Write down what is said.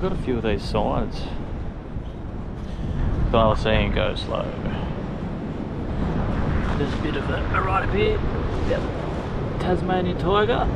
we've got a few of these signs. But I was saying go slow. There's a bit of a, a right up here. Yep. Tasmanian tiger.